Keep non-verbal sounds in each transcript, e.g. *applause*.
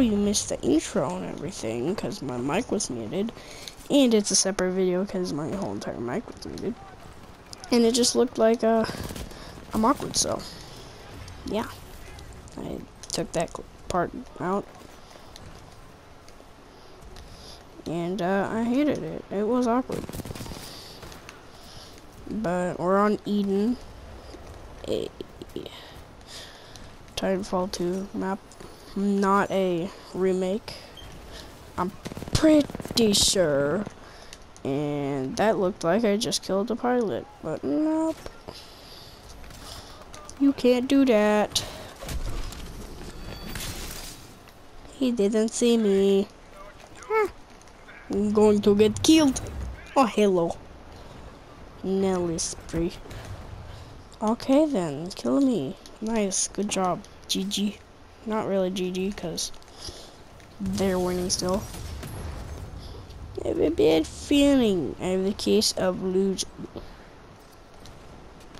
you missed the intro and everything because my mic was muted. And it's a separate video because my whole entire mic was muted. And it just looked like uh, I'm awkward, so yeah. I took that part out. And uh, I hated it. It was awkward. But we're on Eden. A Titanfall 2 map. Not a remake. I'm pretty sure. And that looked like I just killed the pilot. But nope. You can't do that. He didn't see me. I'm going to get killed. Oh, hello. Nelly spree. Okay then, kill me. Nice, good job. GG. Not really GG, because they're winning still. I have a bad feeling. I have the case of losing.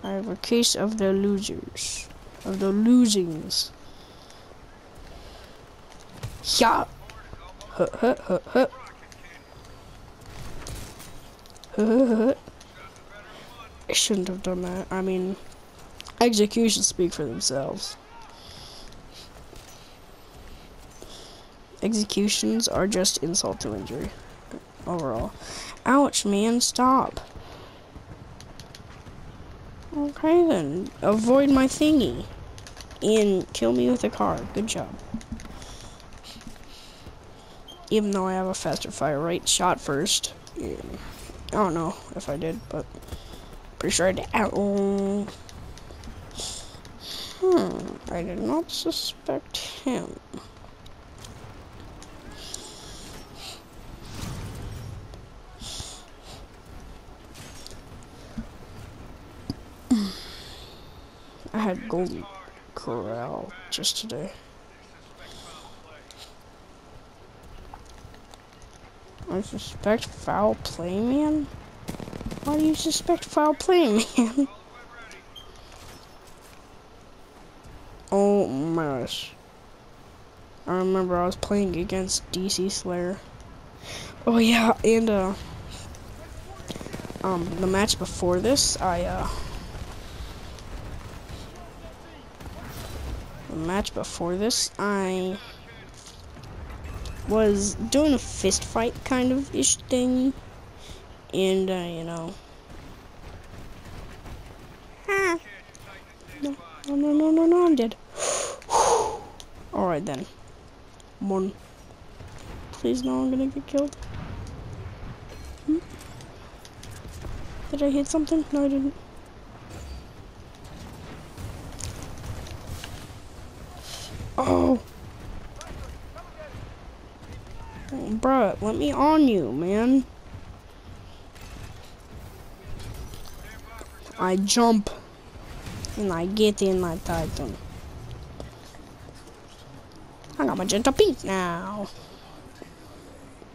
I have a case of the losers. Of the losings. Yeah. Hut, hut, hut, hut. I shouldn't have done that. I mean, executions speak for themselves. Executions are just insult to injury. Overall. Ouch, man, stop. Okay then, avoid my thingy. And kill me with a car. Good job. Even though I have a faster fire rate, shot first. Yeah. I don't know if I did, but pretty sure I did. Oh. Hmm, I did not suspect him. Had Golden Corral just today. I suspect foul play, man? Why do you suspect foul play, man? *laughs* oh my gosh. I remember I was playing against DC Slayer. Oh yeah, and uh um the match before this, I uh match before this, I was doing a fist fight kind of ish thing. And, uh, you know. Ah. No, no, no, no, no, I'm dead. *sighs* Alright then. One. Please, no, I'm gonna get killed. Hmm? Did I hit something? No, I didn't. Oh. Bruh, let me on you, man. I jump and I get in my Titan. I got my magenta pink now.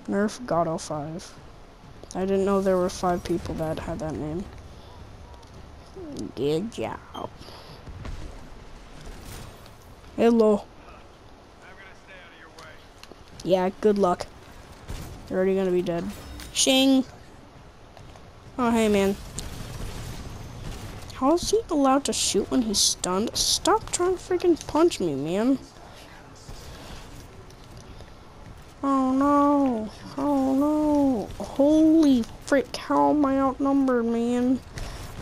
Nerf Gato 5. I didn't know there were five people that had that name. Good job. Hello. Yeah, good luck. You're already gonna be dead. Shing! Oh, hey, man. How is he allowed to shoot when he's stunned? Stop trying to freaking punch me, man. Oh, no. Oh, no. Holy frick, how am I outnumbered, man?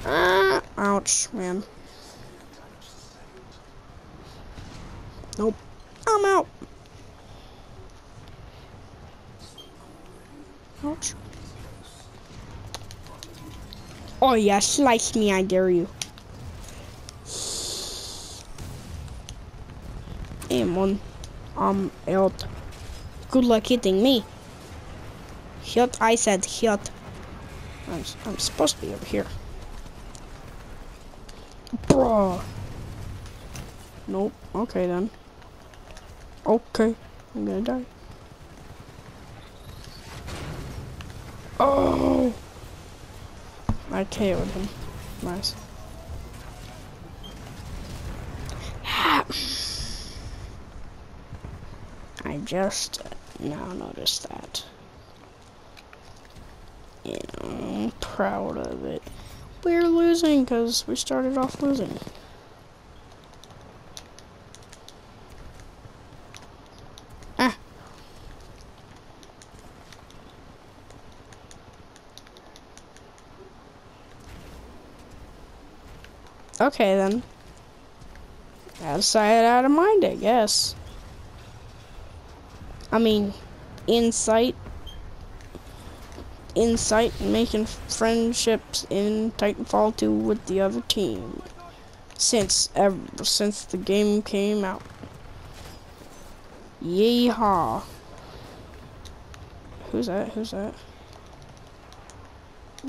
Ah, ouch, man. Nope. I'm out. Ouch. Oh yeah, slice me, I dare you. And one. I'm out. Good luck hitting me. Hit, I said hit. I'm, I'm supposed to be over here. Bruh. Nope. Okay then. Okay. I'm gonna die. Oh! I KO'd him. Nice. *sighs* I just now noticed that. I'm proud of it. We're losing because we started off losing. Ah. Okay then. Out of sight, out of mind, I guess. I mean, insight, insight, making friendships in Titanfall 2 with the other team. Since ever since the game came out. Yeehaw. Who's that? Who's that?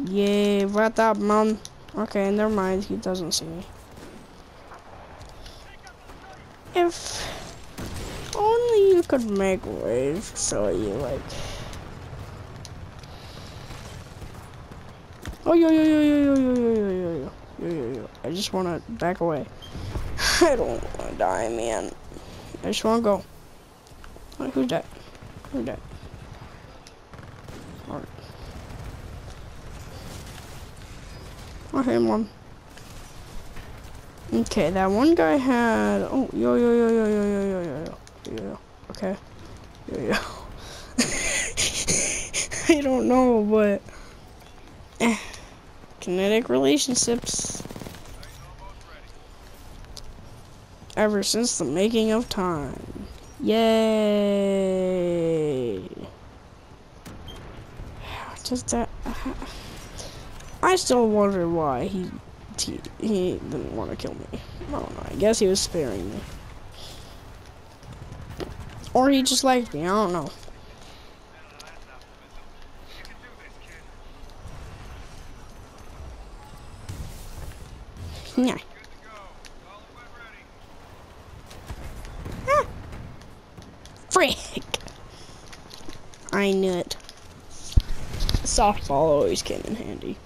Yeah, what up, man? Okay, never mind. He doesn't see me. If only you could make waves so you like. Oh yo yo yo yo yo yo yo yo yo yo yo yo. I just wanna back away. I don't wanna die, man. I just wanna go. Wait, who's that? Who's that? Alright. Okay, mom. Okay, that one guy had. Oh, yo, yo, yo, yo, yo, yo, yo, yo, yo, yo. Okay. Yo, yo. I don't know, but. Eh. Kinetic relationships. Ever since the making of time. Yay. Just that. I still wonder why he he, he didn't want to kill me. I don't know. I guess he was sparing me. Or he just liked me. I don't know. *laughs* Yeah. Ah. Frick! I knew it. Softball always came in handy.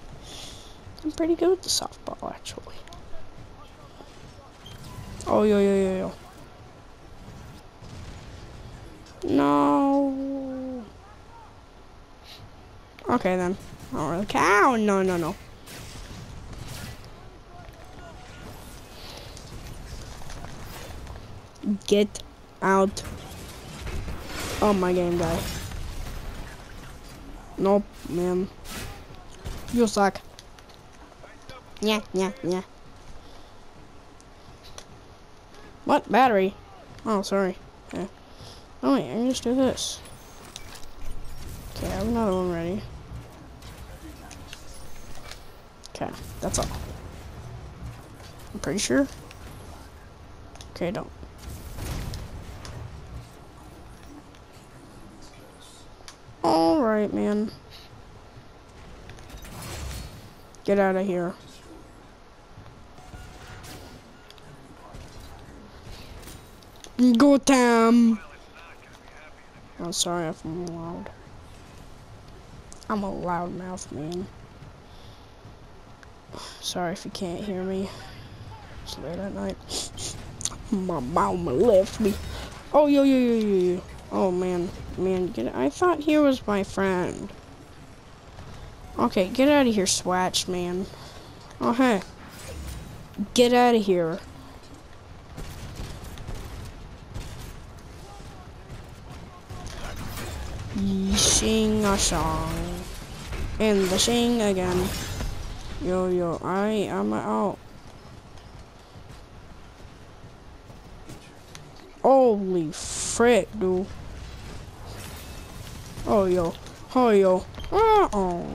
I'm pretty good with the softball, actually. Oh, yo, yo, yo, yo. No. Okay, then. I don't really. Oh, no, no, no. Get out of my game, guy. Nope, man. You suck. Yeah, yeah, yeah. What? Battery? Oh, sorry. Okay. Oh, wait, I can just do this. Okay, I have another one ready. Okay, that's all. I'm pretty sure. Okay, don't. Alright, man. Get out of here. Go Tam. Oh, sorry if I'm loud. I'm a loud mouth man. Sorry if you can't hear me. It's late at night. My mama left me. Oh, yo, yo, yo, yo, yo. Oh, man. Man, get it. I thought he was my friend. Okay, get out of here, Swatch, man. Oh, hey. Get out of here. Sing a song. And the sing again. Yo, yo, I am out. Holy frick, dude. Oh, yo. Oh, yo. Uh oh.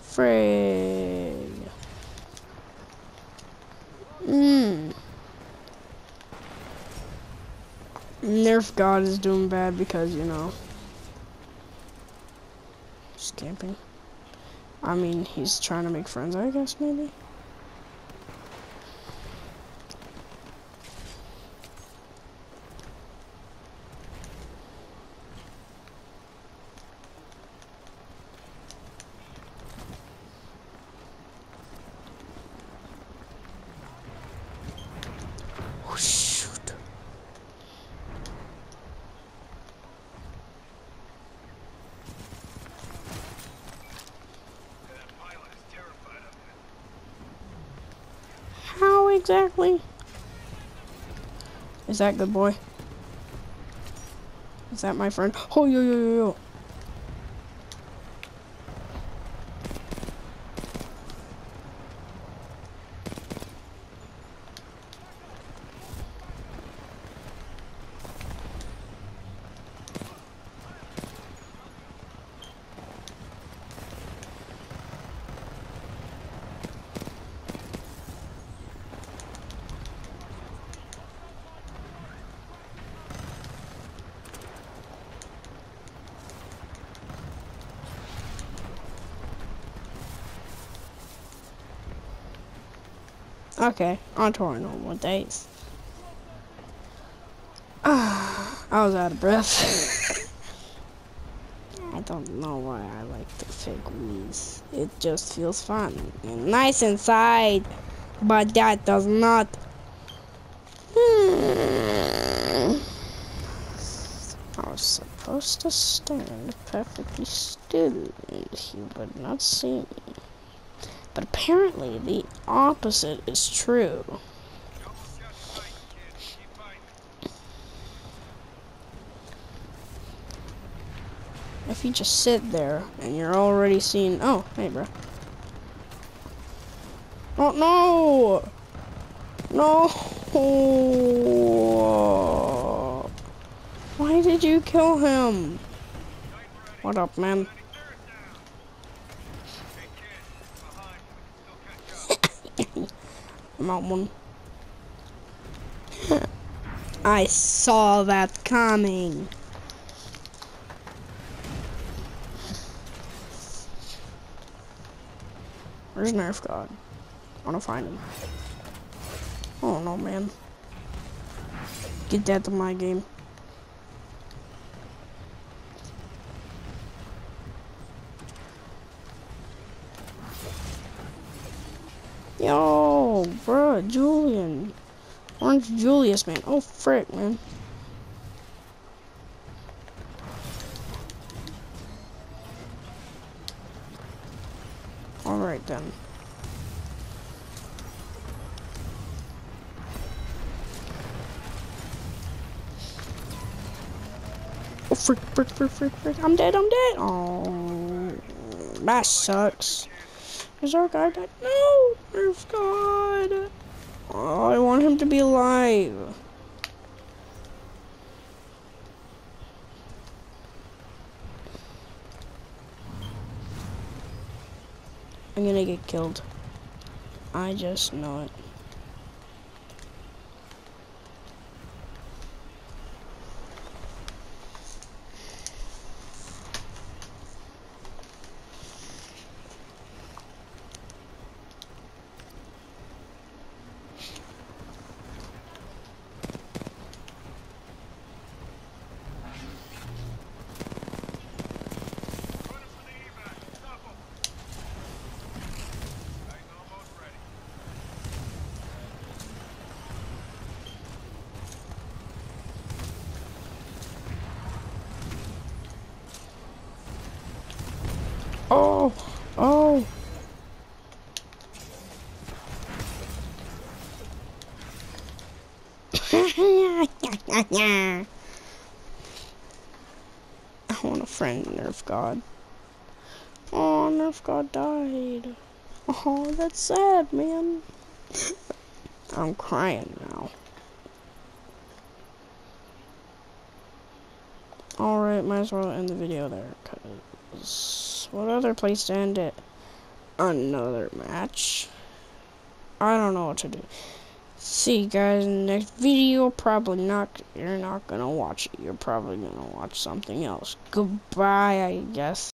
Frick. Mmm. Nerf God is doing bad because, you know, just camping. I mean, he's trying to make friends, I guess, maybe. Exactly? Is that good boy? Is that my friend? Oh, yo, yo, yo, yo. Okay, on to our normal days. *sighs* I was out of breath. *laughs* I don't know why I like the fake wheeze. It just feels fun and nice inside, but that does not. Hmm. I was supposed to stand perfectly still and he would not see me. But apparently the opposite is true. If you just sit there and you're already seeing, oh, hey, bro. Oh, no! No! Why did you kill him? What up, man? One. I saw that coming. Where's Nerf God? I wanna find him. Oh no, man. Get that to my game. Yo, Oh, bro, Julian. Orange Julius, man. Oh, frick, man. Alright, then. Oh, frick, frick, frick, frick, frick. I'm dead, I'm dead. Oh, that sucks. Is our guy dead? No! Nerf God! Oh, I want him to be alive. I'm gonna get killed. I just know it. Oh, oh. I Nerf God. Oh, Nerf God died. Oh, that's sad, man. *laughs* I'm crying now. Alright, might as well end the video there, because what other place to end it? Another match. I don't know what to do. See you guys in the next video. Probably not. You're not gonna watch it. You're probably gonna watch something else. Goodbye, I guess.